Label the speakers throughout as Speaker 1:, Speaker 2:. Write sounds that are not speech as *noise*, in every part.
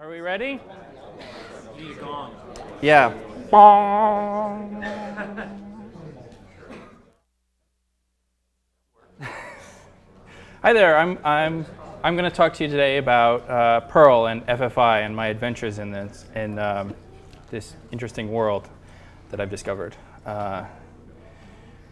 Speaker 1: Are we ready?
Speaker 2: Need a gong.
Speaker 1: Yeah. *laughs* Hi there. I'm I'm I'm going to talk to you today about uh, Perl and FFI and my adventures in this in um, this interesting world that I've discovered. Uh,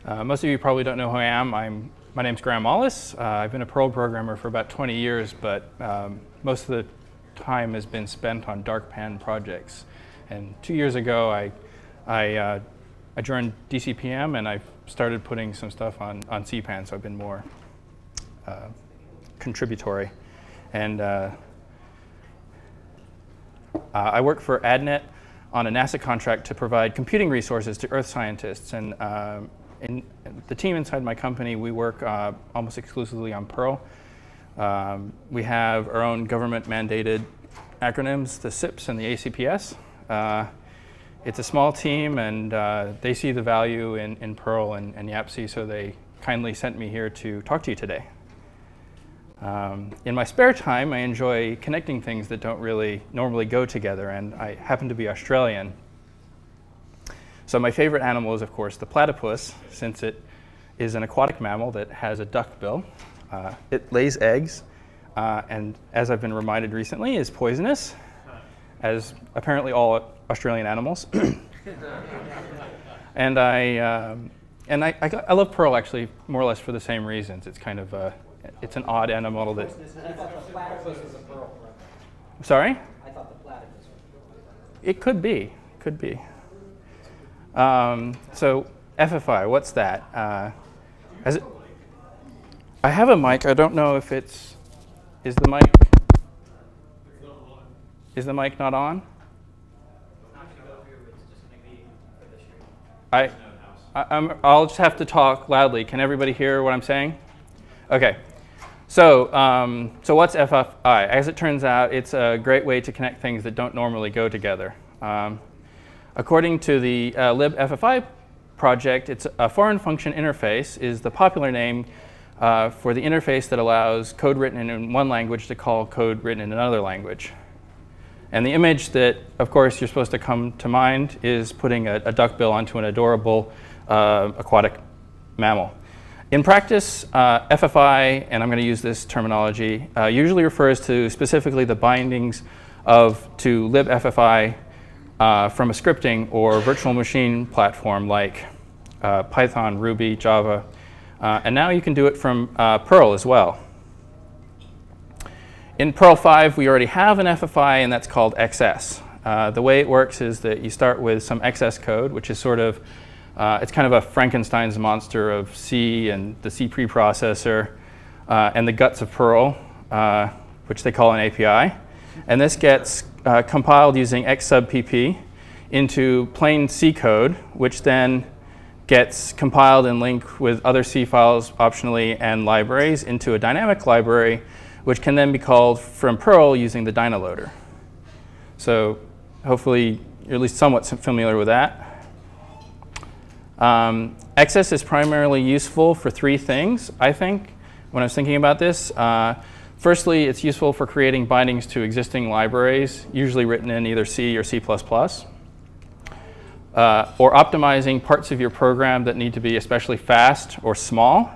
Speaker 1: uh, most of you probably don't know who I am. I'm my name's Graham Ollis. Uh, I've been a Perl programmer for about 20 years, but um, most of the time has been spent on DarkPan projects. And two years ago, I, I, uh, I joined DCPM and I started putting some stuff on, on CPAN, so I've been more uh, contributory. And uh, uh, I work for ADNET on a NASA contract to provide computing resources to Earth scientists. And um, in the team inside my company, we work uh, almost exclusively on Perl. Um, we have our own government mandated acronyms, the CIPS and the ACPS. Uh, it's a small team and uh, they see the value in, in Perl and, and YAPC, so they kindly sent me here to talk to you today. Um, in my spare time, I enjoy connecting things that don't really normally go together, and I happen to be Australian. So my favorite animal is, of course, the platypus, since it is an aquatic mammal that has a duck bill. Uh, it lays eggs, uh, and as I've been reminded recently, is poisonous, as apparently all Australian animals. *coughs* and I, um, and I, I, I, love Perl actually more or less for the same reasons. It's kind of a, it's an odd animal that.
Speaker 3: I thought the platypus was a Perl.
Speaker 1: Sorry.
Speaker 3: I thought the platypus
Speaker 1: It could be, could be. Um, so FFI, what's that? Uh, it, I have a mic. I don't know if it's. Is the mic? Is the mic not on? I, I will just have to talk loudly. Can everybody hear what I'm saying? Okay. So, um, so what's FFI? As it turns out, it's a great way to connect things that don't normally go together. Um, according to the uh, libFFI project, it's a foreign function interface is the popular name uh, for the interface that allows code written in one language to call code written in another language. And the image that, of course, you're supposed to come to mind is putting a, a duckbill onto an adorable uh, aquatic mammal. In practice, uh, FFI, and I'm going to use this terminology, uh, usually refers to specifically the bindings of to libFFI uh, from a scripting or virtual machine platform like uh, Python, Ruby, Java, uh, and now you can do it from uh, Perl as well. In Perl 5, we already have an FFI, and that's called XS. Uh, the way it works is that you start with some XS code, which is sort of, uh, it's kind of a Frankenstein's monster of C and the C preprocessor uh, and the guts of Perl, uh, which they call an API. And this gets compiled using xsubpp into plain C code, which then gets compiled and linked with other C files optionally and libraries into a dynamic library, which can then be called from Perl using the dynaloader. So hopefully you're at least somewhat familiar with that. Um, XS is primarily useful for three things, I think, when I was thinking about this. Uh, firstly, it's useful for creating bindings to existing libraries, usually written in either C or C++ uh, or optimizing parts of your program that need to be especially fast or small.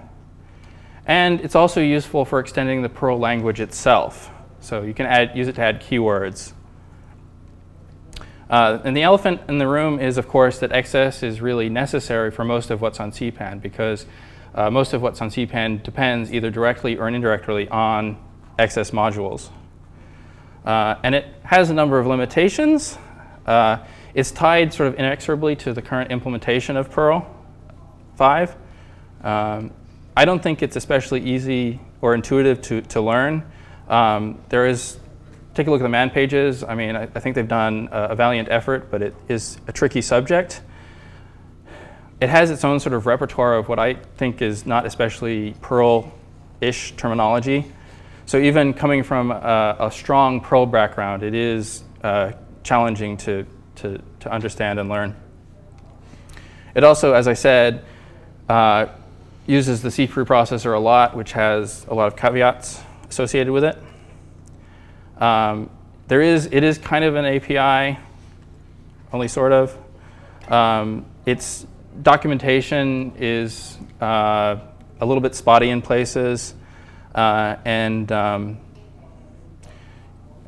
Speaker 1: And it's also useful for extending the Perl language itself. So you can add, use it to add keywords. Uh, and the elephant in the room is, of course, that XS is really necessary for most of what's on CPAN because uh, most of what's on CPAN depends either directly or indirectly on XS modules. Uh, and it has a number of limitations. It's tied sort of inexorably to the current implementation of Perl 5. Um, I don't think it's especially easy or intuitive to, to learn. Um, there is, take a look at the man pages. I mean, I, I think they've done a, a, valiant effort, but it is a tricky subject. It has its own sort of repertoire of what I think is not especially Perl-ish terminology. So even coming from a, a strong Perl background, it is uh, challenging to, to, to understand and learn. It also, as I said, uh, uses the C preprocessor a lot, which has a lot of caveats associated with it. Um, there is, it is kind of an API, only sort of. Um, its documentation is uh, a little bit spotty in places, uh, and um,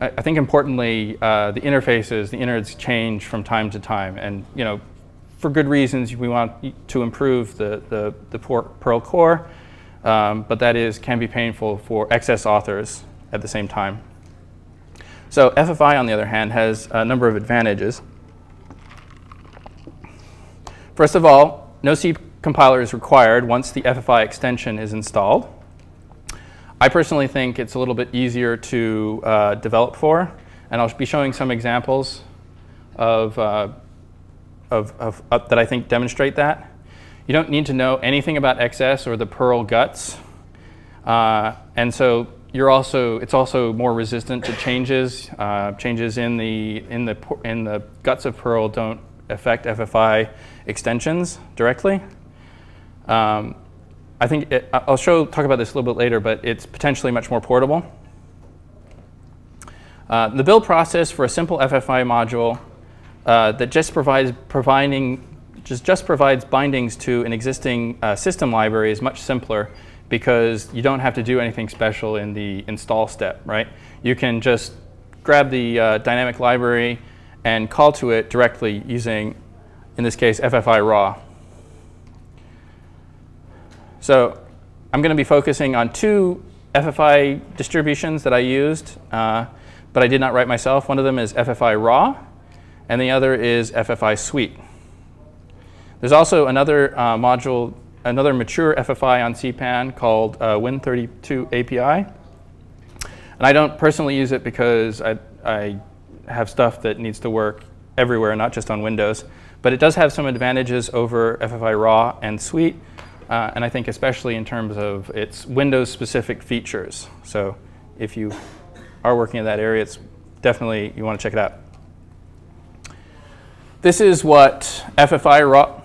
Speaker 1: I, I think importantly, uh, the interfaces, the innards change from time to time, and you know, for good reasons, we want to improve the the, the Perl core, um, but that is can be painful for XS authors at the same time. So FFI, on the other hand, has a number of advantages. First of all, no C compiler is required once the FFI extension is installed. I personally think it's a little bit easier to uh, develop for, and I'll be showing some examples of, uh, of, of uh, that I think demonstrate that. You don't need to know anything about XS or the Perl guts, uh, and so you're also it's also more resistant to changes. Uh, changes in the in the in the guts of Perl don't affect FFI extensions directly. Um, I think it, I'll show talk about this a little bit later, but it's potentially much more portable. Uh, the build process for a simple FFI module uh, that just provides providing just just provides bindings to an existing uh, system library is much simpler because you don't have to do anything special in the install step, right? You can just grab the uh, dynamic library and call to it directly using, in this case, FFI raw. So I'm going to be focusing on two FFI distributions that I used, uh, but I did not write myself. One of them is FFI raw, and the other is FFI sweet. There's also another uh, module another mature FFI on CPAN called uh, Win32 API. And I don't personally use it because I, I have stuff that needs to work everywhere, not just on Windows. But it does have some advantages over FFI Raw and Sweet, uh, and I think especially in terms of its Windows-specific features. So if you are working in that area, it's definitely, you want to check it out. This is what FFI Raw,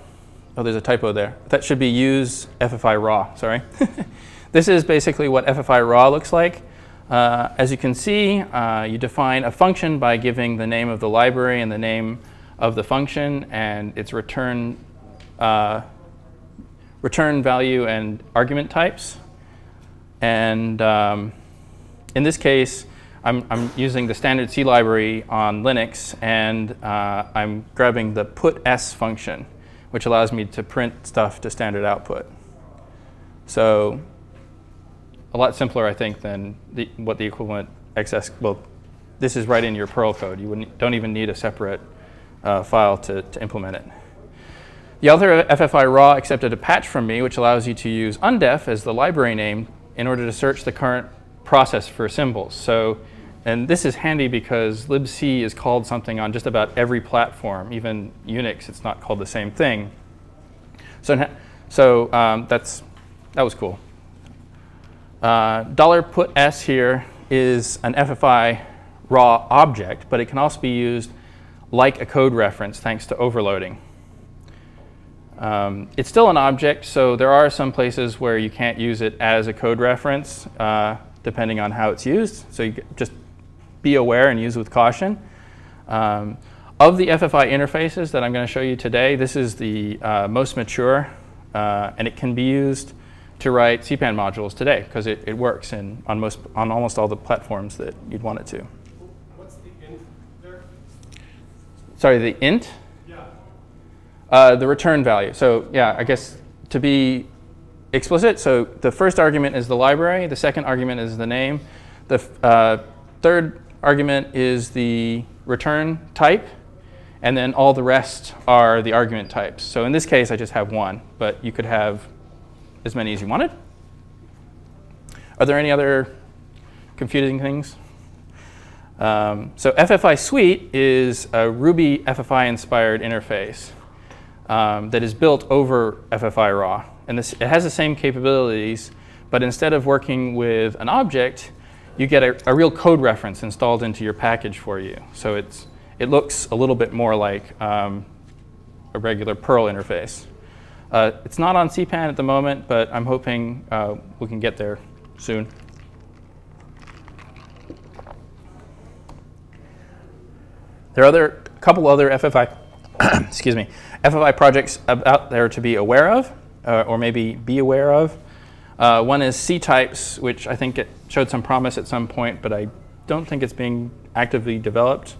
Speaker 1: Oh, there's a typo there. That should be use FFI raw, sorry. *laughs* this is basically what FFI raw looks like. Uh, as you can see, uh, you define a function by giving the name of the library and the name of the function and its return, uh, return value and argument types. And um, in this case, I'm, I'm, using the standard C library on Linux and uh, I'm grabbing the put s function which allows me to print stuff to standard output. So a lot simpler, I think, than the, what the equivalent XS, well, this is right in your Perl code. You don't even need a separate uh, file to, to implement it. The other FFI raw accepted a patch from me, which allows you to use undef as the library name in order to search the current process for symbols. So and this is handy because libc is called something on just about every platform, even Unix, it's not called the same thing. So, so um, that's, that was cool. Uh, dollar $put s here is an FFI raw object, but it can also be used like a code reference thanks to overloading. Um, it's still an object, so there are some places where you can't use it as a code reference, uh, depending on how it's used. So you just be aware and use with caution. Um, of the FFI interfaces that I'm going to show you today, this is the uh, most mature, uh, and it can be used to write CPAN modules today because it, it works in, on, most, on almost all the platforms that you'd want it to.
Speaker 4: What's the int there?
Speaker 1: Sorry, the int? Uh, the return value. So yeah, I guess to be explicit, so the first argument is the library, the second argument is the name, the uh, third argument is the return type, and then all the rest are the argument types. So in this case, I just have one, but you could have as many as you wanted. Are there any other confusing things? Um, so FFI Sweet is a Ruby FFI inspired interface um, that is built over FFI raw. And this, it has the same capabilities, but instead of working with an object, you get a, a, real code reference installed into your package for you. So it's, it looks a little bit more like um, a regular Perl interface. Uh, it's not on CPAN at the moment, but I'm hoping uh, we can get there soon. There are other, couple other FFI, *coughs* excuse me, FFI projects out there to be aware of, uh, or maybe be aware of. Uh, one is C-types, which I think it showed some promise at some point, but I don't think it's being actively developed.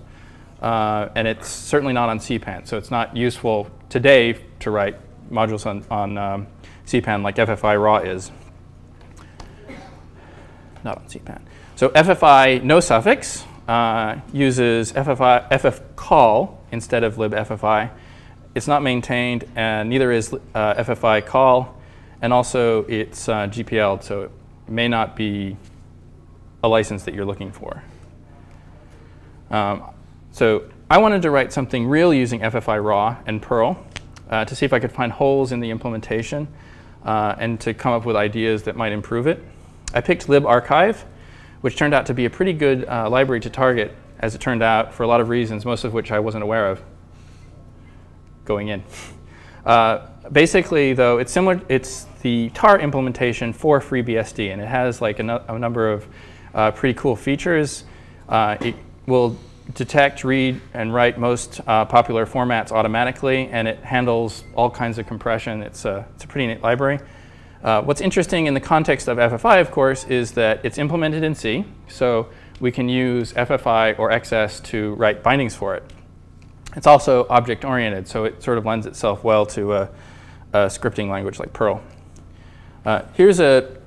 Speaker 1: Uh, and it's certainly not on CPAN, so it's not useful today to write modules on, on um, CPAN like FFI raw is. Not on CPAN. So FFI no suffix uh, uses FFI, FF call instead of libFFI. It's not maintained, and neither is uh, FFI call, and also it's uh, GPL, so it may not be a license that you're looking for. Um, so I wanted to write something real using FFI raw and Perl uh, to see if I could find holes in the implementation uh, and to come up with ideas that might improve it. I picked libarchive, which turned out to be a pretty good uh, library to target, as it turned out, for a lot of reasons, most of which I wasn't aware of going in. Uh, basically, though, it's similar. It's the tar implementation for FreeBSD, and it has like a, a number of uh, pretty cool features. Uh, it will detect, read, and write most uh, popular formats automatically, and it handles all kinds of compression. It's a, it's a pretty neat library. Uh, what's interesting in the context of FFI, of course, is that it's implemented in C, so we can use FFI or XS to write bindings for it. It's also object-oriented, so it sort of lends itself well to a, a scripting language like Perl. Uh, here's a,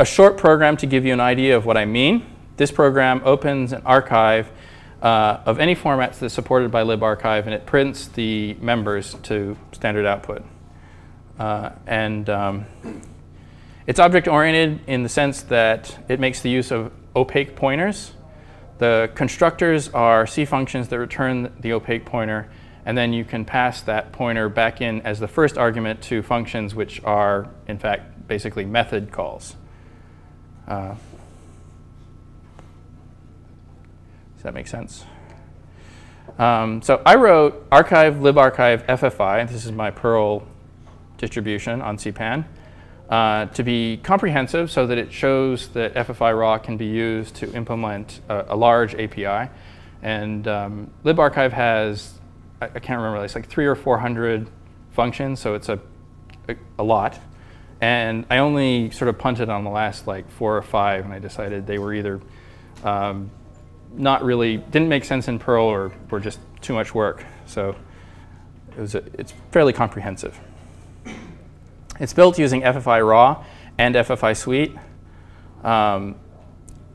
Speaker 1: a short program to give you an idea of what I mean. This program opens an archive uh, of any formats that's supported by libarchive, and it prints the members to standard output. Uh, and um, it's object-oriented in the sense that it makes the use of opaque pointers. The constructors are C functions that return the opaque pointer, and then you can pass that pointer back in as the first argument to functions which are, in fact, basically method calls. Uh, Does that make sense? Um, so I wrote archive libarchive FFI. This is my Perl distribution on CPAN. Uh, to be comprehensive so that it shows that FFI raw can be used to implement a, a large API. And um, libarchive has, I, I, can't remember, it's like three or 400 functions, so it's a, a, a, lot. And I only sort of punted on the last like four or five, and I decided they were either um, not really, didn't make sense in Perl or were just too much work. So it was a, it's fairly comprehensive. It's built using FFI raw and FFI sweet. Um,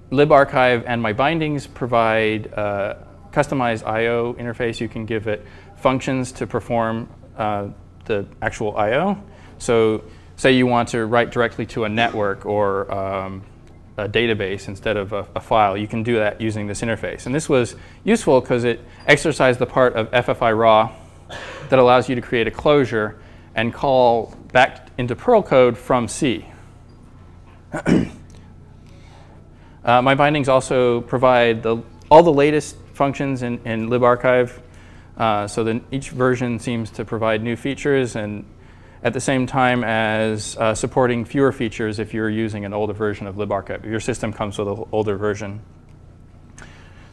Speaker 1: libarchive and my bindings provide uh, customized I.O. interface. You can give it functions to perform uh, the actual I.O. So say you want to write directly to a network or um, a database instead of a, a, file, you can do that using this interface. And this was useful because it exercised the part of FFI raw that allows you to create a closure and call back into Perl code from C. *clears throat* uh, my bindings also provide the, all the latest functions in, in libarchive. Uh, so then each version seems to provide new features and at the same time as uh, supporting fewer features if you're using an older version of libarchive. Your system comes with an older version.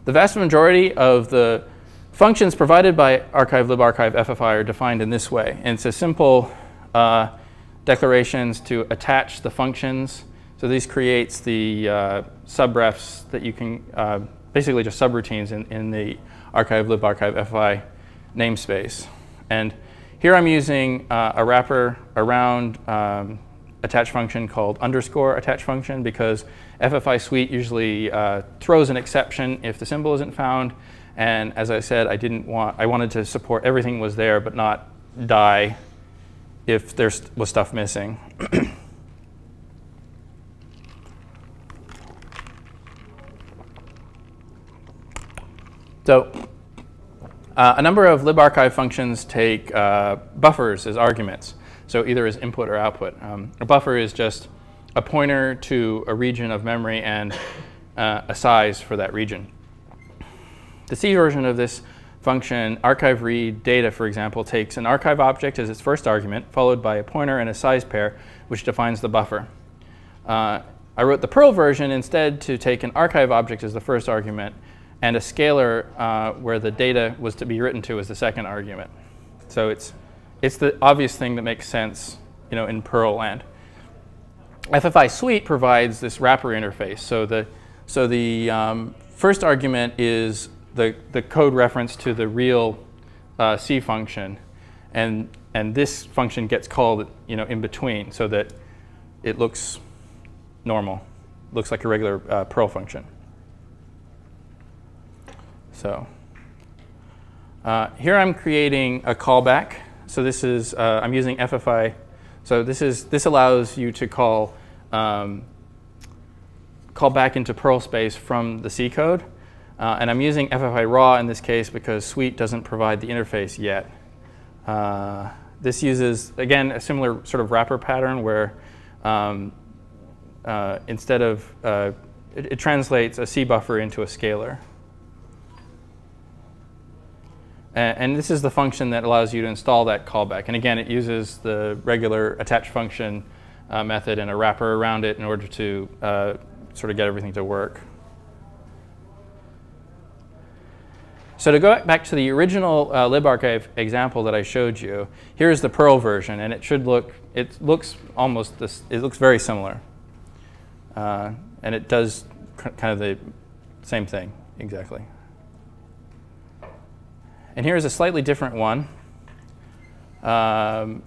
Speaker 1: The vast majority of the functions provided by archive, libarchive, FFI are defined in this way. And it's a simple uh, declarations to attach the functions. So this creates the uh, subrefs that you can, uh, basically just subroutines in, in the archive, libarchive, FFI namespace. And here I'm using uh, a wrapper around um, attach function called underscore attach function because FFI sweet usually uh, throws an exception if the symbol isn't found. And as I said, I didn't want, I wanted to support everything was there but not die if there was stuff missing. so uh, a number of libarchive functions take uh, buffers as arguments, so either as input or output. Um, a buffer is just a pointer to a region of memory and uh, a size for that region. The C version of this function, archive read data, for example, takes an archive object as its first argument, followed by a pointer and a size pair, which defines the buffer. Uh, I wrote the Perl version instead to take an archive object as the first argument and a scalar uh, where the data was to be written to as the second argument. So it's, it's the obvious thing that makes sense you know, in Perl land. FFI Sweet provides this wrapper interface. So the, so the um, first argument is the, the code reference to the real uh, C function. And, and this function gets called you know, in between so that it looks normal, looks like a regular uh, Perl function. So uh, here I'm creating a callback. So this is, uh, I'm using FFI. So this, is, this allows you to call, um, call back into Perl space from the C code. Uh, and I'm using FFI raw in this case because Sweet doesn't provide the interface yet. Uh, this uses, again, a similar sort of wrapper pattern where um, uh, instead of, uh, it, it translates a C buffer into a scalar. And, and this is the function that allows you to install that callback. And again, it uses the regular attach function uh, method and a wrapper around it in order to uh, sort of get everything to work. So to go back to the original uh, libarchive example that I showed you, here's the Perl version, and it should look, it looks almost, this, it looks very similar. Uh, and it does kind of the same thing, exactly. And here's a slightly different one um,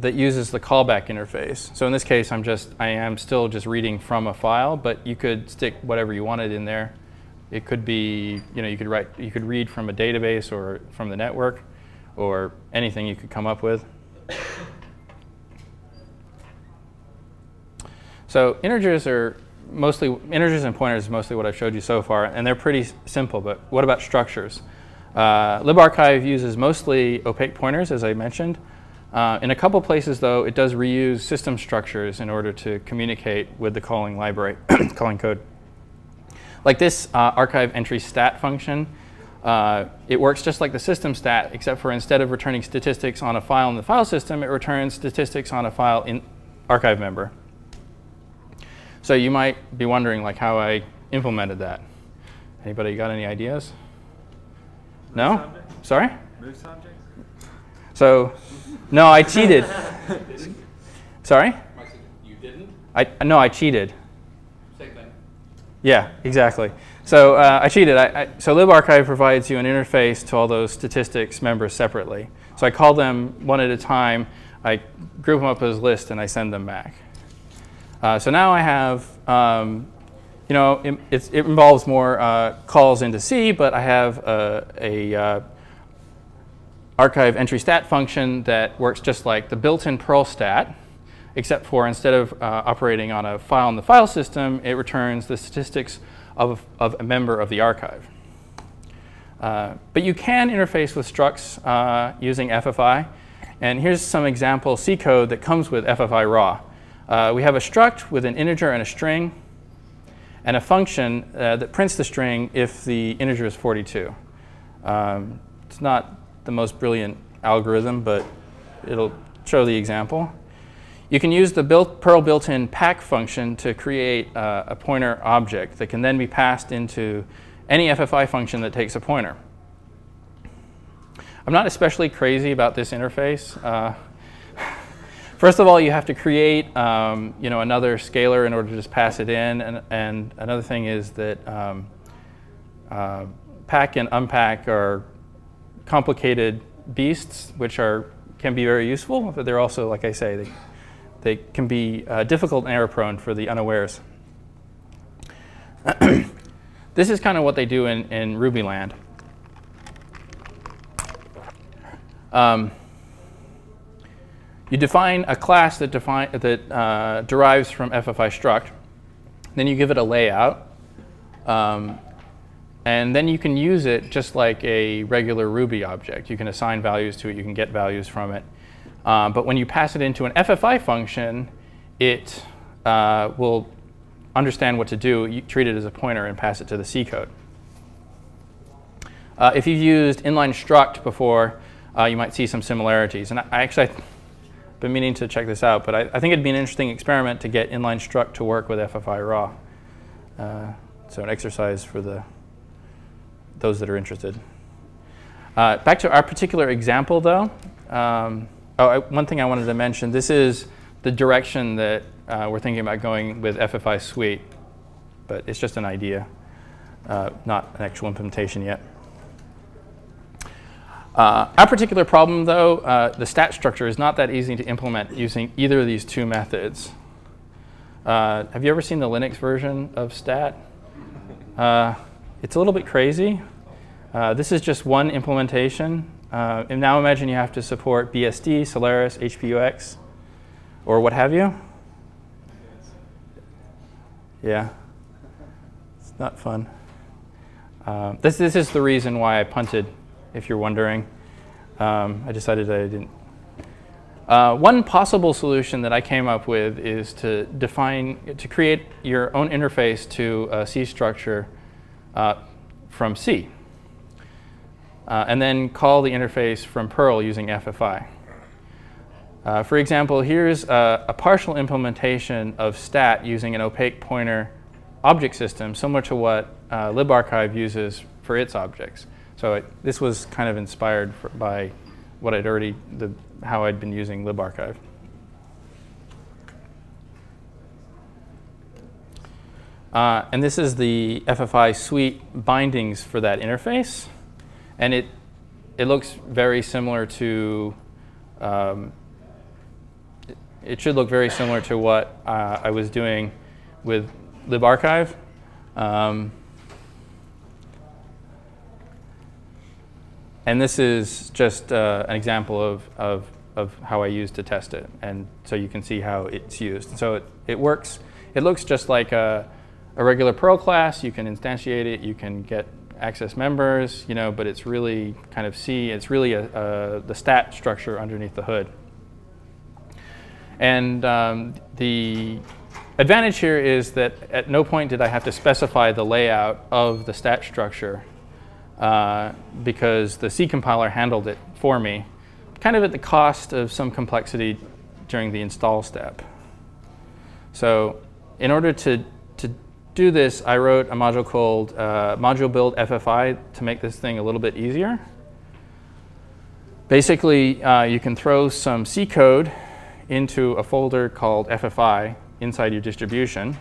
Speaker 1: that uses the callback interface. So in this case, I'm just, I am still just reading from a file, but you could stick whatever you wanted in there. It could be, you know, you could write, you could read from a database or from the network or anything you could come up with. So integers are mostly, integers and pointers is mostly what I've showed you so far, and they're pretty simple, but what about structures? Uh, libarchive uses mostly opaque pointers, as I mentioned. Uh, in a couple places, though, it does reuse system structures in order to communicate with the calling library, *coughs* calling code. Like this uh, archive entry stat function, uh, it works just like the system stat, except for instead of returning statistics on a file in the file system, it returns statistics on a file in archive member. So you might be wondering like how I implemented that. Anybody got any ideas? No?
Speaker 2: Subject?
Speaker 1: Sorry?
Speaker 2: Move subject?
Speaker 1: So, no, I cheated. *laughs* Sorry?
Speaker 5: You didn't?
Speaker 1: I no, I cheated. Yeah, exactly. So uh, I cheated. I, I, so libarchive provides you an interface to all those statistics members separately. So I call them one at a time. I group them up as a list and I send them back. Uh, so now I have, um, you know, it, it, involves more uh, calls into C, but I have a, a uh, archive entry stat function that works just like the built-in Perl stat, except for instead of uh, operating on a file in the file system, it returns the statistics of, of a member of the archive. Uh, but you can interface with structs uh, using FFI. And here's some example C code that comes with FFI raw. Uh, we have a struct with an integer and a string, and a function uh, that prints the string if the integer is 42. Um, it's not the most brilliant algorithm, but it'll show the example. You can use the built, Perl built-in pack function to create uh, a pointer object that can then be passed into any FFI function that takes a pointer. I'm not especially crazy about this interface. Uh, *laughs* First of all, you have to create um, you know, another scalar in order to just pass it in. And, and another thing is that um, uh, pack and unpack are complicated beasts, which are, can be very useful, but they're also, like I say, they, they can be uh, difficult and error prone for the unawares. *coughs* this is kind of what they do in, in Ruby land. Um, you define a class that, define, that uh, derives from FFI struct. Then you give it a layout. Um, and then you can use it just like a regular Ruby object. You can assign values to it. You can get values from it. Uh, but when you pass it into an FFI function, it uh, will understand what to do. You treat it as a pointer and pass it to the C code. Uh, if you've used inline struct before, uh, you might see some similarities. And I, I actually been meaning to check this out, but I, I, think it'd be an interesting experiment to get inline struct to work with FFI raw. Uh, so an exercise for the those that are interested. Back to our particular example, though. Um, oh, I, one thing I wanted to mention: this is the direction that uh, we're thinking about going with FFI Sweet, but it's just an idea, uh, not an actual implementation yet. Uh, our particular problem, though, uh, the stat structure is not that easy to implement using either of these two methods. Uh, have you ever seen the Linux version of stat? Uh, it's a little bit crazy. This is just one implementation. Uh, and now imagine you have to support BSD, Solaris, HPUX, or what have you. Yeah, it's not fun. this, this is the reason why I punted if you're wondering. Um, I decided that I didn't. Uh, one possible solution that I came up with is to define, to create your own interface to a C structure uh, from C. Uh, and then call the interface from Perl using FFI. Uh, for example, here's a, a, partial implementation of stat using an opaque pointer object system, similar to what uh, libarchive uses for its objects. So it, this was kind of inspired for, by what I'd already, the, how I'd been using libarchive. Uh, and this is the FFI sweet bindings for that interface. And it, it looks very similar to, um, it, should look very similar to what uh, I was doing with libarchive. Um, And this is just uh, an example of, of, of how I use to test it. And so you can see how it's used. So it, it works. It looks just like a, a regular Perl class. You can instantiate it. You can get access members, you know, but it's really kind of C. It's really a, a the stat structure underneath the hood. And um, the advantage here is that at no point did I have to specify the layout of the stat structure uh, because the C compiler handled it for me, kind of at the cost of some complexity during the install step. So in order to, to do this, I wrote a module called uh, module build FFI to make this thing a little bit easier. Basically, uh, you can throw some C code into a folder called FFI inside your distribution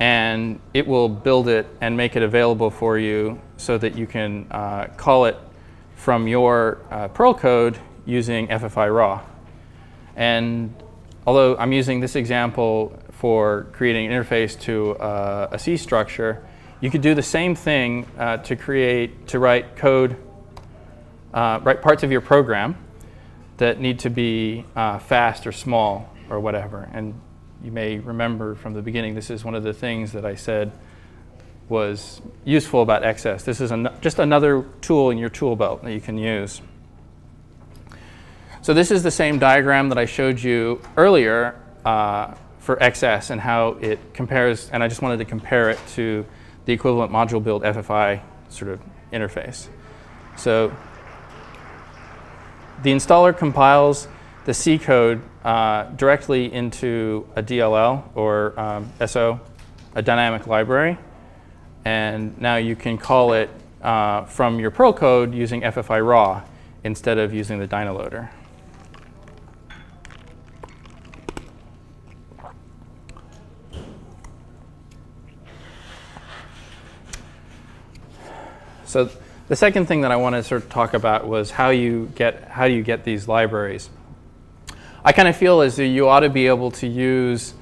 Speaker 1: and it will build it and make it available for you so that you can uh, call it from your uh, Perl code using FFI raw. And although I'm using this example for creating an interface to uh, a C structure, you could do the same thing uh, to create, to write code, uh, write parts of your program that need to be uh, fast or small or whatever. And you may remember from the beginning, this is one of the things that I said was useful about XS. This is an, just another tool in your tool belt that you can use. So this is the same diagram that I showed you earlier uh, for XS and how it compares, and I just wanted to compare it to the equivalent module build FFI sort of interface. So the installer compiles the C code uh, directly into a DLL or um, SO, a dynamic library. And now you can call it uh, from your Perl code using FFI raw instead of using the Dynaloader. So the second thing that I want to sort of talk about was how you get how do you get these libraries. I kind of feel as though you ought to be able to use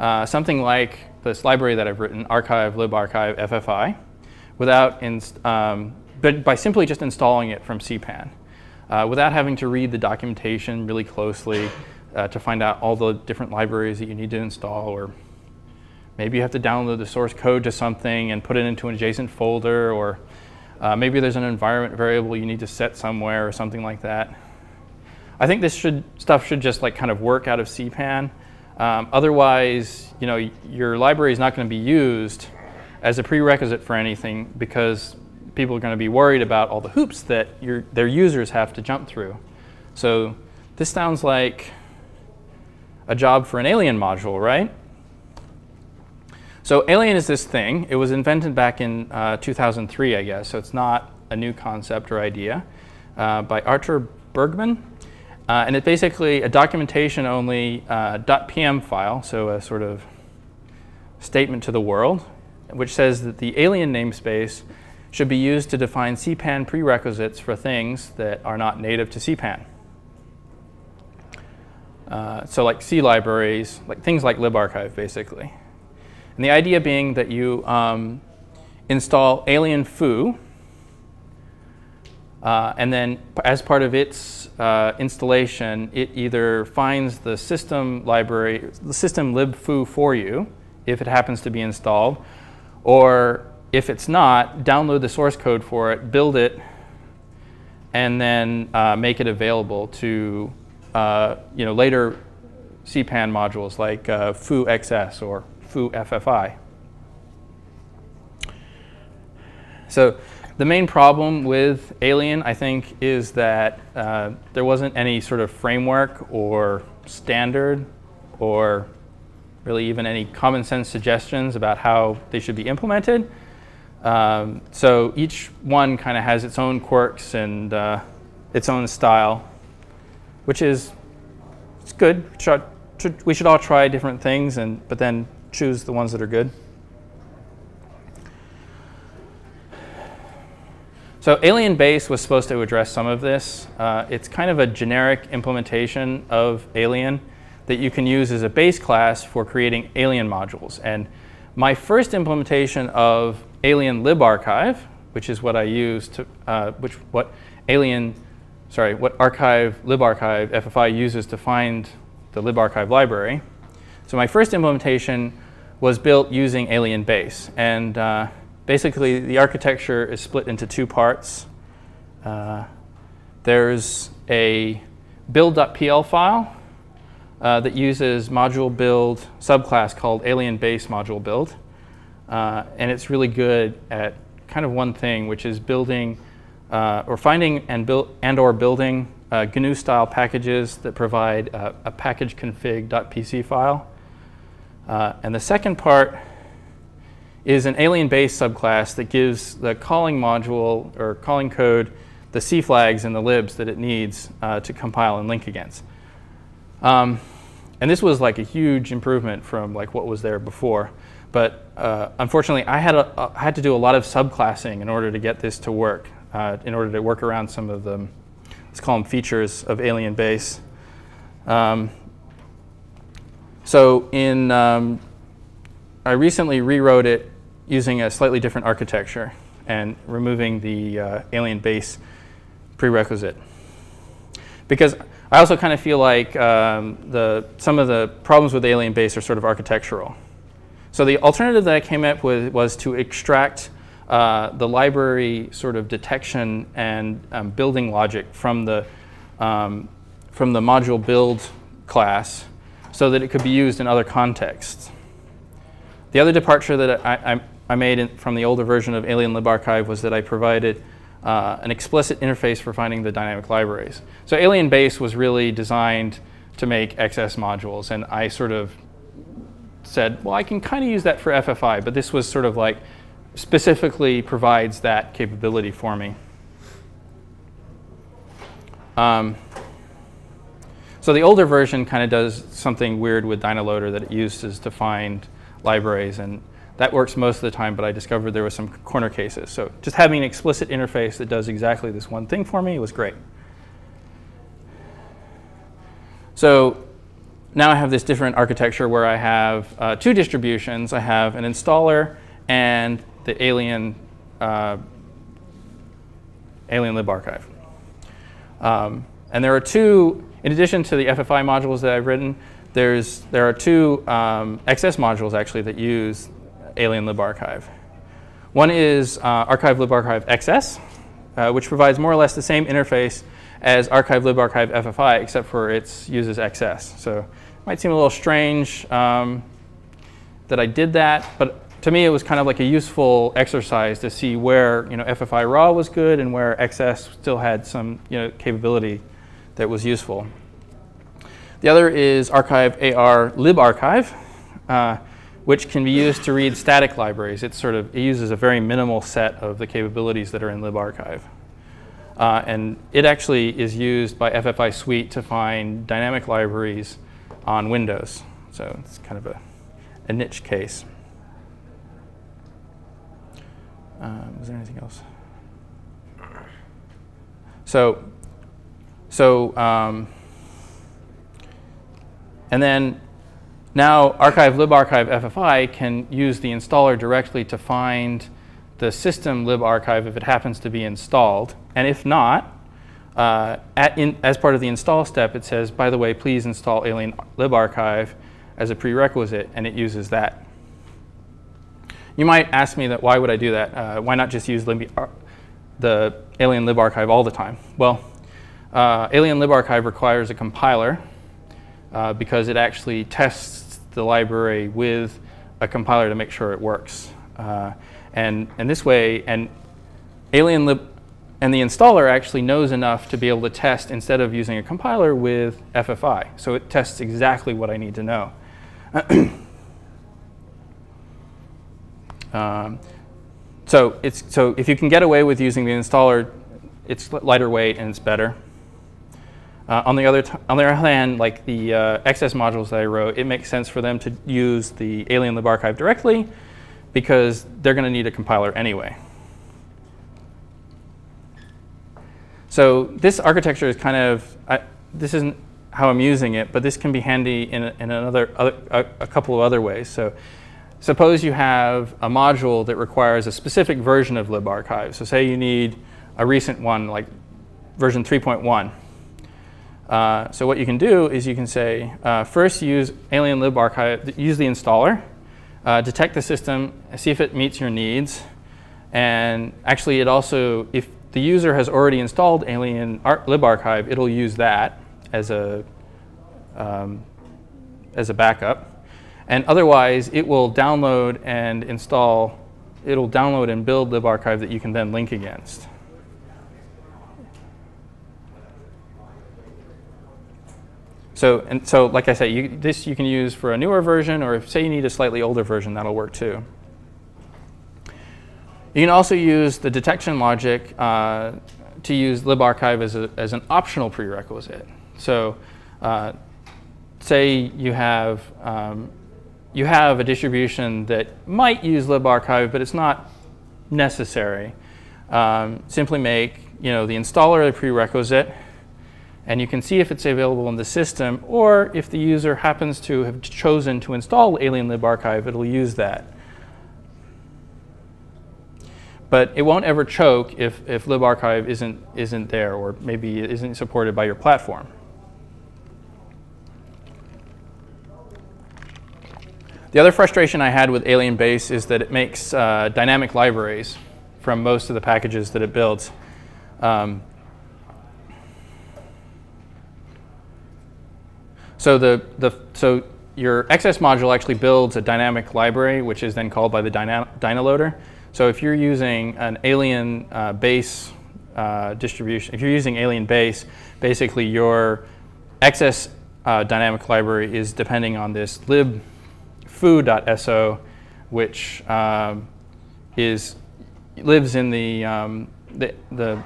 Speaker 1: uh, something like this library that I've written, archive, libarchive, FFI, without um, but by simply just installing it from CPAN, uh, without having to read the documentation really closely uh, to find out all the different libraries that you need to install, or maybe you have to download the source code to something and put it into an adjacent folder, or uh, maybe there's an environment variable you need to set somewhere or something like that. I think this should stuff should just like kind of work out of CPAN. Um, otherwise, you know, your library is not going to be used as a prerequisite for anything because people are going to be worried about all the hoops that your, their users have to jump through. So this sounds like a job for an alien module, right? So Alien is this thing. It was invented back in uh, 2003, I guess. So it's not a new concept or idea uh, by Artur Bergman. Uh, and it's basically a documentation only uh, .pm file, so a sort of statement to the world, which says that the alien namespace should be used to define CPAN prerequisites for things that are not native to CPAN. Uh, so like C libraries, like things like libarchive, basically. And the idea being that you um, install alien foo, uh, and then as part of its uh, installation, it either finds the system library, the system libfoo for you, if it happens to be installed, or if it's not, download the source code for it, build it, and then uh, make it available to uh, you know, later CPAN modules like uh, foo XS or foo FFI. So the main problem with Alien, I think, is that uh, there wasn't any sort of framework or standard or really even any common sense suggestions about how they should be implemented. Um, so each one kind of has its own quirks and uh, its own style, which is it's good. We should all try different things, and but then choose the ones that are good. So Alien Base was supposed to address some of this. Uh, it's kind of a generic implementation of Alien that you can use as a base class for creating Alien modules. And my first implementation of Alien libarchive, which is what I use to, uh, which what Alien, sorry, what archive libarchive FFI uses to find the libarchive library. So my first implementation was built using Alien Base. And uh, basically, the architecture is split into two parts. Uh, there's a build.pl file uh, that uses module build subclass called Alien Base module build. Uh, and it's really good at kind of one thing, which is building uh, or finding and, build, and or building uh, GNU style packages that provide a package config.pc file. Uh, and the second part is an alien base subclass that gives the calling module or calling code the C flags and the libs that it needs uh, to compile and link against. Um, and this was like a huge improvement from like what was there before. But uh, unfortunately, I had, a, I had to do a lot of subclassing in order to get this to work, uh, in order to work around some of the, let's call them features of Alien Base. Um, so in, um, I recently rewrote it using a slightly different architecture and removing the uh, Alien Base prerequisite. Because I also kind of feel like um, the, some of the problems with Alien Base are sort of architectural. So the alternative that I came up with was to extract uh, the library sort of detection and um, building logic from the, um, from the module build class so that it could be used in other contexts. The other departure that I, I, I made in, from the older version of Alien libarchive was that I provided uh, an explicit interface for finding the dynamic libraries. So Alien Base was really designed to make XS modules, and I sort of said, well, I can kind of use that for FFI, but this was sort of like specifically provides that capability for me. Um, so the older version kind of does something weird with Dynaloader that it uses to find libraries, and that works most of the time, but I discovered there were some corner cases. So just having an explicit interface that does exactly this one thing for me was great. So now I have this different architecture where I have uh, two distributions. I have an installer and the alien uh, alien libarchive. Um, and there are two, in addition to the FFI modules that I've written, there's, there are two um, XS modules actually that use alien libarchive. One is uh, archive libarchive XS, uh, which provides more or less the same interface as archive libarchive FFI, except for it uses XS. So it might seem a little strange um, that I did that, but to me it was kind of like a useful exercise to see where you know FFI raw was good and where XS still had some you know capability that was useful. The other is archive AR libarchive, uh, which can be used to read static libraries. It's sort of, it uses a very minimal set of the capabilities that are in libarchive. Uh, and it actually is used by FFI Sweet to find dynamic libraries on Windows. So it's kind of a, a niche case. Um, there anything else? So, so um, and then now archive libarchive FFI can use the installer directly to find the system libarchive if it happens to be installed. And if not, uh, in, as part of the install step, it says, by the way, please install Alien libarchive as a prerequisite, and it uses that. You might ask me that why would I do that? Uh, why not just use lib the Alien libarchive all the time? Well, uh, Alien libarchive requires a compiler uh, because it actually tests the library with a compiler to make sure it works. Uh, and, and this way, and Alien Lib and the installer actually knows enough to be able to test instead of using a compiler with FFI. So it tests exactly what I need to know. *clears throat* um, so, it's, so if you can get away with using the installer, it's lighter weight and it's better. Uh, on, the other on the other hand, like the uh, XS modules that I wrote, it makes sense for them to use the Alien libarchive directly because they're going to need a compiler anyway. So this architecture is kind of, I, this isn't how I'm using it, but this can be handy in, in another, other, a, a couple of other ways. So suppose you have a module that requires a specific version of libarchive. So say you need a recent one, like version 3.1. Uh, so what you can do is you can say, uh, first use alien libarchive, use the installer, uh, detect the system, see if it meets your needs. And actually it also, if the user has already installed alien libarchive, it'll use that as a, um, as a backup. And otherwise, it will download and install, it'll download and build libarchive that you can then link against. So, and so like I said, you, this you can use for a newer version, or if say you need a slightly older version, that'll work too. You can also use the detection logic uh, to use libarchive as, a, as an optional prerequisite. So uh, say you have, um, you have a distribution that might use libarchive, but it's not necessary. Um, simply make you know, the installer a prerequisite, and you can see if it's available in the system, or if the user happens to have chosen to install Alien libarchive, it'll use that. But it won't ever choke if, if libarchive isn't, isn't there, or maybe isn't supported by your platform. The other frustration I had with Alien Base is that it makes uh, dynamic libraries from most of the packages that it builds. Um, So the, the so your XS module actually builds a dynamic library, which is then called by the Dyna, Dynaloader. So if you're using an alien uh, base uh, distribution, if you're using alien base, basically your XS uh, dynamic library is depending on this libfoo.so, which um, is lives in the, um, the, the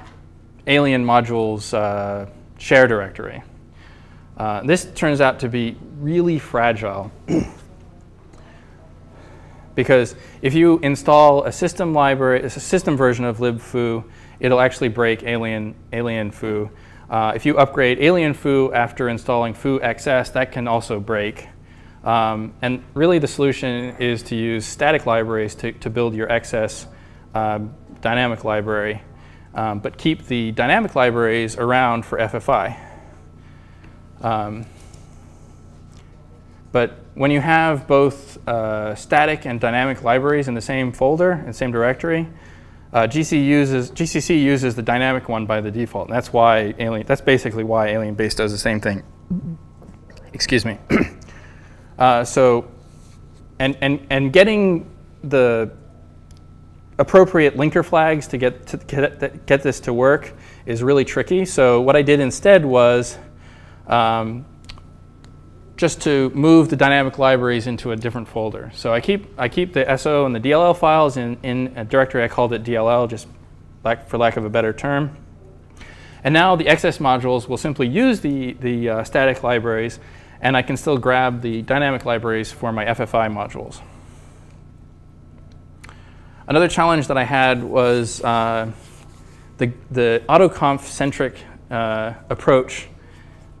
Speaker 1: alien module's uh, share directory. Uh, this turns out to be really fragile because if you install a system library, a system version of libfoo, it'll actually break alien, alien foo. Uh, if you upgrade alien foo after installing foo xs, that can also break. Um, and really the solution is to use static libraries to, to build your XS um, dynamic library, um, but keep the dynamic libraries around for FFI. Um, but when you have both uh, static and dynamic libraries in the same folder and same directory, uh, GC uses, GCC uses the dynamic one by the default. And that's why Alien, that's basically why Alien Base does the same thing. Excuse me. *clears throat* uh, so, and, and, and getting the appropriate linker flags to get, to get, get this to work is really tricky. So what I did instead was um, just to move the dynamic libraries into a different folder. So I keep, I keep the SO and the DLL files in, in a directory, I called it DLL, just lack, for lack of a better term. And now the XS modules will simply use the, the uh, static libraries, and I can still grab the dynamic libraries for my FFI modules. Another challenge that I had was uh, the, the autoconf-centric uh, approach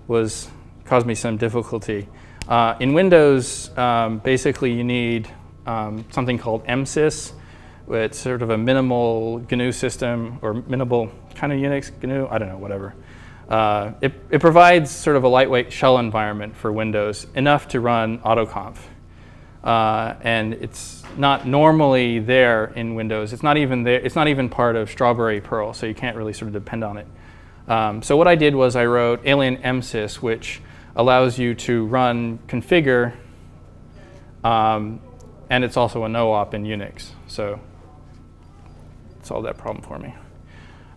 Speaker 1: was caused me some difficulty. Uh, in Windows, um, basically you need um, something called MSys. It's sort of a minimal GNU system or minimal kind of Unix GNU, I don't know, whatever. Uh, it, it provides sort of a lightweight shell environment for Windows, enough to run autoconf. Uh, and it's not normally there in Windows. It's not even there. It's not even part of Strawberry Perl, so you can't really sort of depend on it. Um, so what I did was I wrote alien msys, which allows you to run configure, um, and it's also a no-op in Unix. So it solved that problem for me.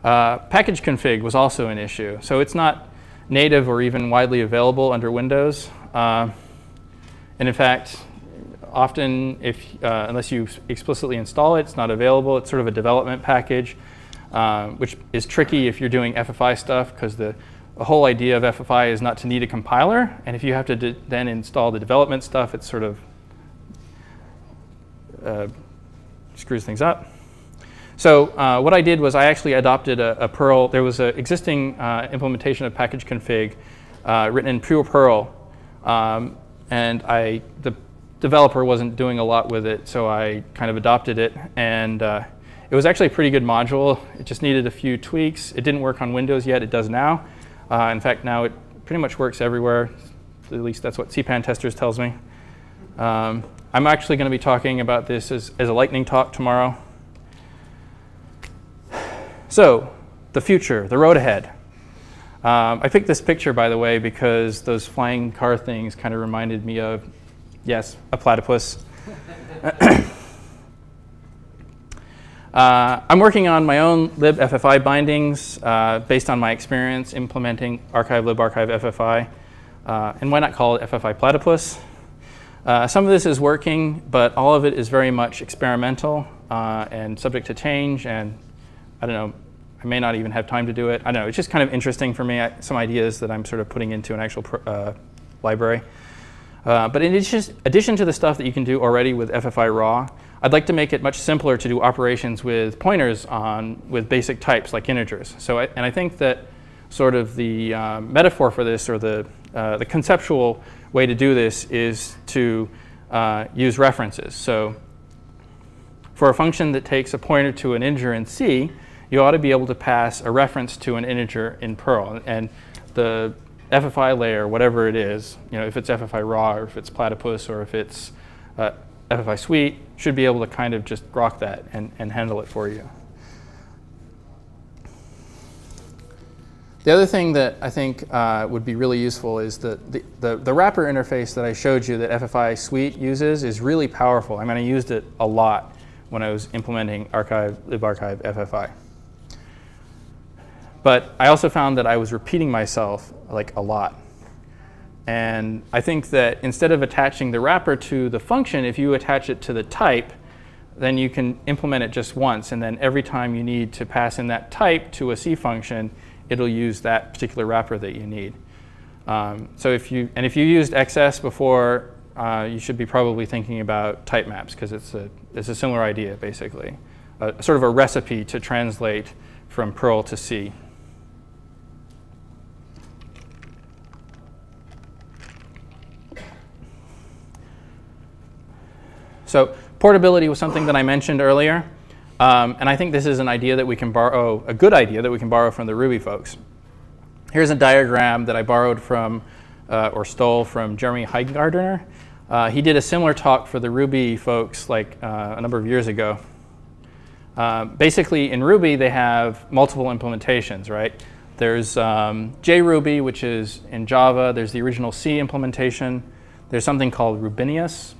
Speaker 1: Uh, package config was also an issue. So it's not native or even widely available under Windows. Uh, and in fact, often, if, uh, unless you explicitly install it, it's not available. It's sort of a development package, uh, which is tricky if you're doing FFI stuff because the, the, whole idea of FFI is not to need a compiler. And if you have to then install the development stuff, it sort of uh, screws things up. So uh, what I did was I actually adopted a, a Perl. There was an existing uh, implementation of package config uh, written in pure Perl. Um, and I, the developer wasn't doing a lot with it, so I kind of adopted it. And it was actually a pretty good module. It just needed a few tweaks. It didn't work on Windows yet. It does now. Uh, in fact, now it pretty much works everywhere. At least that's what CPAN testers tells me. Um, I'm actually going to be talking about this as, as a lightning talk tomorrow. So, the future, the road ahead. Um, I picked this picture, by the way, because those flying car things kind of reminded me of Yes, a platypus. *laughs* uh, I'm working on my own libFFI bindings uh, based on my experience implementing archive libarchive FFI. Uh, and why not call it FFI platypus? Uh, some of this is working, but all of it is very much experimental uh, and subject to change. And I don't know, I may not even have time to do it. I don't know, it's just kind of interesting for me, some ideas that I'm sort of putting into an actual uh, library. But in addition to the stuff that you can do already with FFI raw, I'd like to make it much simpler to do operations with pointers on with basic types like integers. So, I, and I think that sort of the uh, metaphor for this or the, uh, the conceptual way to do this is to uh, use references. So for a function that takes a pointer to an integer in C, you ought to be able to pass a reference to an integer in Perl. And the FFI layer, whatever it is, you know, if it's FFI raw or if it's platypus or if it's uh, FFI sweet, should be able to kind of just grok that and, and handle it for you. The other thing that I think uh, would be really useful is that the, the, the, wrapper interface that I showed you that FFI Sweet uses is really powerful. I mean, I used it a lot when I was implementing archive, libarchive FFI. But I also found that I was repeating myself like a lot. And I think that instead of attaching the wrapper to the function, if you attach it to the type, then you can implement it just once. And then every time you need to pass in that type to a C function, it'll use that particular wrapper that you need. Um, so if you, and if you used XS before, uh, you should be probably thinking about type maps because it's a, it's a similar idea basically. Sort of a recipe to translate from Perl to C. So portability was something that I mentioned earlier. Um, and I think this is an idea that we can borrow, a good idea that we can borrow from the Ruby folks. Here's a diagram that I borrowed from uh, or stole from Jeremy Hinegardner. Uh, he did a similar talk for the Ruby folks like uh, a number of years ago. Uh, basically, in Ruby, they have multiple implementations, right? There's um, JRuby, which is in Java. There's the original C implementation. There's something called Rubinius,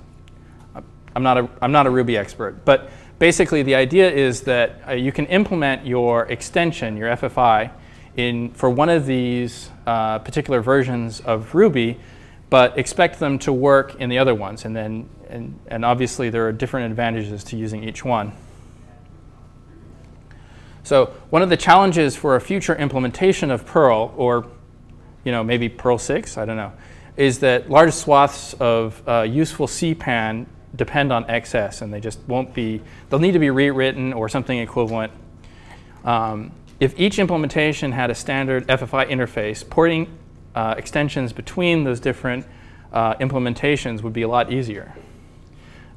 Speaker 1: I'm not a, I'm not a Ruby expert, but basically the idea is that uh, you can implement your extension, your FFI, in, for one of these uh, particular versions of Ruby but expect them to work in the other ones. And then, and, and obviously there are different advantages to using each one. So one of the challenges for a future implementation of Perl, or you know maybe Perl 6, I don't know, is that large swaths of uh, useful CPAN depend on XS, and they just won't be. They'll need to be rewritten or something equivalent. Um, if each implementation had a standard FFI interface, porting uh, extensions between those different uh, implementations would be a lot easier.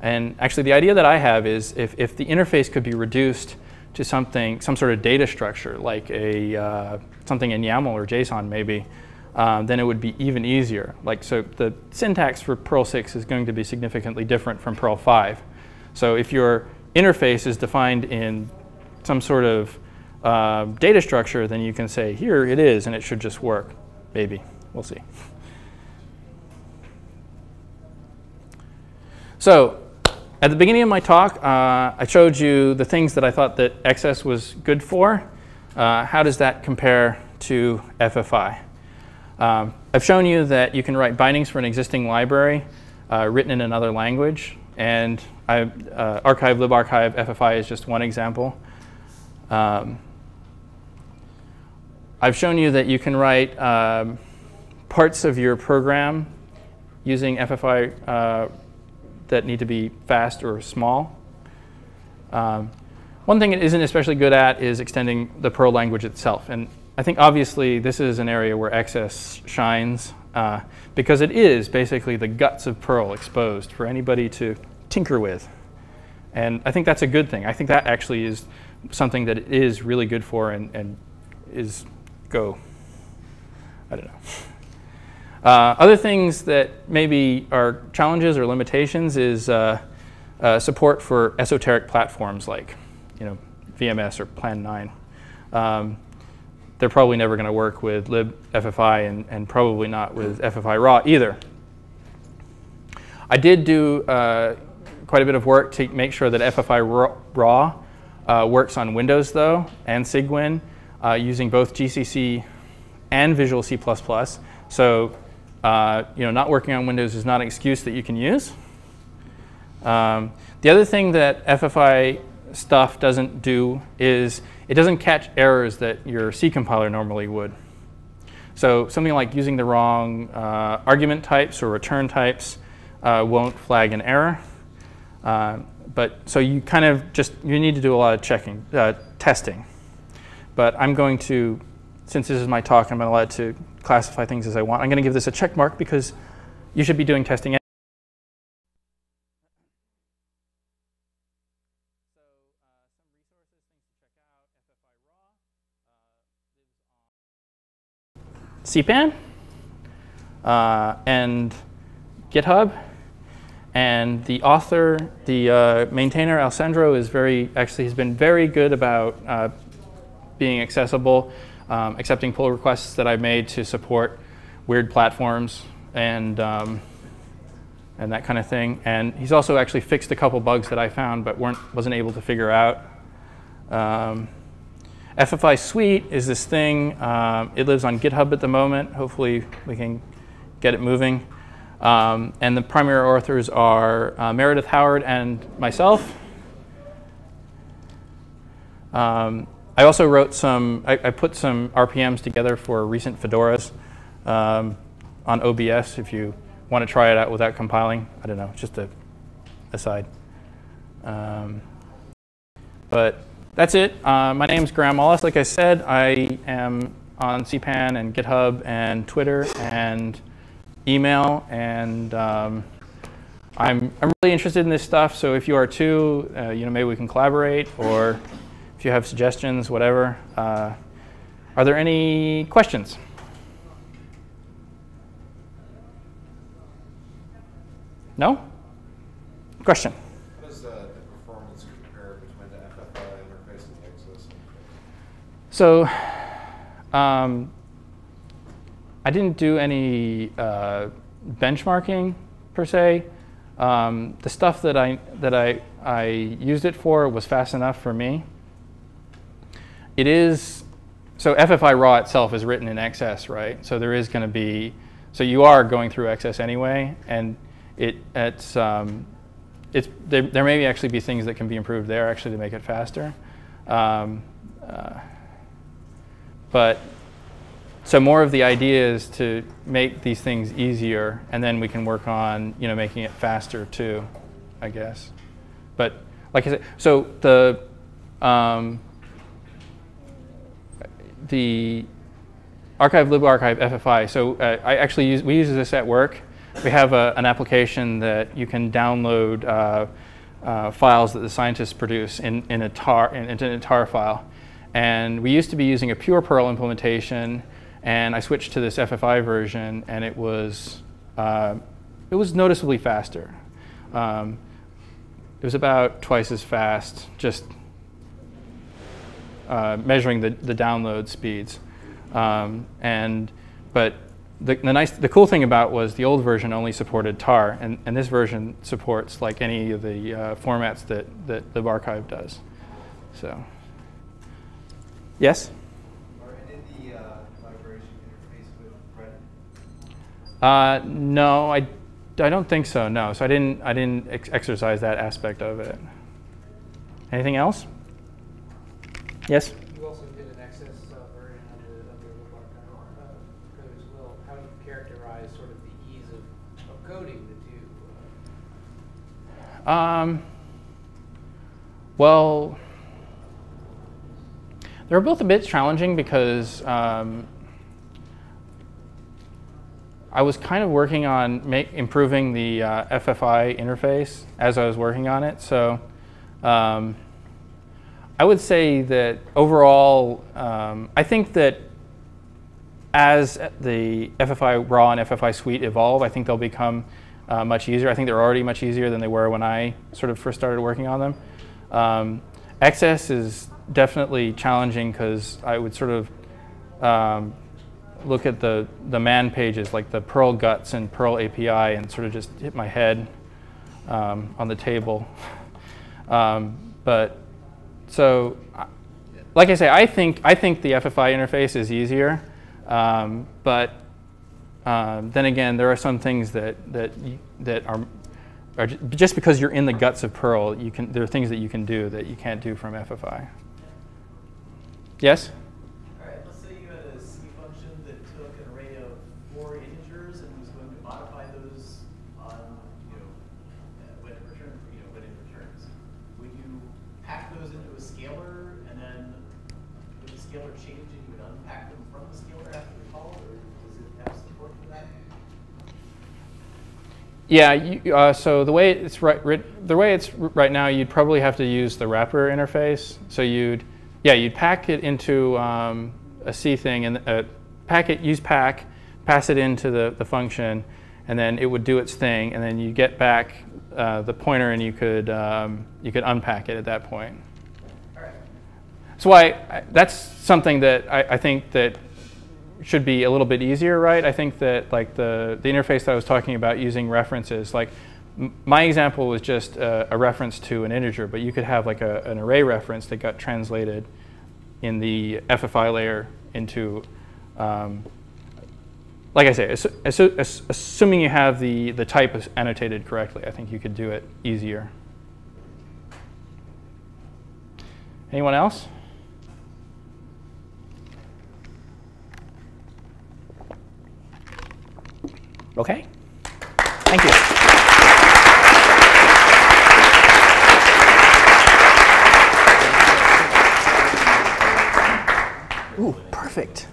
Speaker 1: And actually, the idea that I have is if, if the interface could be reduced to something, some sort of data structure, like a, uh, something in YAML or JSON maybe, um, then it would be even easier. Like, so the syntax for Perl 6 is going to be significantly different from Perl 5. So if your interface is defined in some sort of uh, data structure, then you can say, here it is, and it should just work. Maybe. We'll see. So at the beginning of my talk, uh, I showed you the things that I thought that XS was good for. Uh, how does that compare to FFI? Um, I've shown you that you can write bindings for an existing library uh, written in another language. And I, uh, archive, libarchive, FFI is just one example. Um, I've shown you that you can write um, parts of your program using FFI uh, that need to be fast or small. Um, one thing it isn't especially good at is extending the Perl language itself. And I think obviously this is an area where XS shines uh, because it is basically the guts of Perl exposed for anybody to tinker with. And I think that's a good thing. I think that actually is something that it is really good for and, and is go. I don't know. Uh, other things that maybe are challenges or limitations is uh, uh, support for esoteric platforms like, you know, VMS or Plan 9. Um, they're probably never going to work with libFFI and, and probably not with FFI raw either. I did do uh, quite a bit of work to make sure that FFI raw uh, works on Windows though and Cygwin uh, using both GCC and Visual C++. So uh, you know, not working on Windows is not an excuse that you can use. Um, the other thing that FFI stuff doesn't do is it doesn't catch errors that your C compiler normally would. So something like using the wrong uh, argument types or return types uh, won't flag an error. Uh, but so you kind of just, you need to do a lot of checking, uh, testing. But I'm going to, since this is my talk, I'm allowed to classify things as I want. I'm going to give this a check mark because you should be doing testing. CPAN uh, and GitHub. And the author, the uh, maintainer, Alessandro, is very, actually, has been very good about uh, being accessible um, accepting pull requests that I've made to support weird platforms and um, and that kind of thing. And he's also actually fixed a couple bugs that I found but weren't wasn't able to figure out. Um, FFI Sweet is this thing. Um, it lives on GitHub at the moment. Hopefully we can get it moving. Um, and the primary authors are uh, Meredith Howard and myself. Um, I also wrote some, I, I, put some RPMs together for recent Fedoras um, on OBS if you want to try it out without compiling. I don't know, just a aside. Um, but that's it. Uh, my name is Graham Ollis. Like I said, I am on CPAN and GitHub and Twitter and email. And um, I'm, I'm really interested in this stuff. So if you are too, uh, you know, maybe we can collaborate or if you have suggestions, whatever. Uh, are there any questions? No? Question? So, um, I didn't do any uh, benchmarking per se. Um, the stuff that I that I I used it for was fast enough for me. It is, so FFI raw itself is written in XS, right? So there is going to be So you are going through XS anyway, and it it's um, it's there, there may actually be things that can be improved there actually to make it faster. Um, uh, but so more of the idea is to make these things easier, and then we can work on you know making it faster too, I guess. But like I said, so the um, the archive libarchive FFI. So uh, I actually use we use this at work. We have a, an application that you can download uh, uh, files that the scientists produce in, in a tar in, in a tar file. And we used to be using a pure Perl implementation, and I switched to this FFI version, and it was uh, it was noticeably faster. Um, it was about twice as fast, just uh, measuring the, the download speeds. Um, and but the, the nice, the cool thing about was the old version only supported tar, and, and this version supports like any of the uh, formats that that the archive does. So, yes.
Speaker 6: Are any of the uh, libraries interface with Reddit?
Speaker 1: Uh, no, I, I don't think so. No, so I didn't I didn't ex- exercise that aspect of it. Anything else? Yes.
Speaker 3: You also did an XS uh, version of the, of the Libar uh, code as well. How do you characterize sort of the ease of, of coding the two?
Speaker 1: Um, well, they're both a bit challenging because um, I was kind of working on improving the uh, FFI interface as I was working on it. So um, I would say that overall, um, I think that as the FFI raw and FFI sweet evolve, I think they'll become uh, much easier. I think they're already much easier than they were when I sort of first started working on them. Um, XS is definitely challenging because I would sort of um, look at the, the man pages, like the Perl guts and Perl API, and sort of just hit my head um, on the table. *laughs* Um, but so, like I say, I think I think the FFI interface is easier, um, but um, then again, there are some things that that that are, are ju- just because you're in the guts of Perl, you can there are things that you can do that you can't do from FFI. Yes.
Speaker 2: All right, let's say you had a C function that took an array of four integers and was going to modify those on, you know, uh, when it return, you know, when it returns. Would you pack those into a scalar and then would the scalar change and you would unpack them from the scalar after the call, or does it have support for that?
Speaker 1: Yeah. You, uh, so the way it's right, the way it's right now, you'd probably have to use the wrapper interface. So you'd, yeah, you'd pack it into um, a C thing and uh, pack it, use pack, pass it into the, the function, and then it would do its thing, and then you get back uh, the pointer, and you could um, you could unpack it at that point. So I, that's something that I, I think that should be a little bit easier, right? I think that like the, the interface that I was talking about using references, like my example was just a, a reference to an integer, but you could have like a, an array reference that got translated in the FFI layer into, um, like I say, assu- assu- ass- assuming you have the, the type annotated correctly, I think you could do it easier. Anyone else? Okay. Thank you. Ooh, perfect.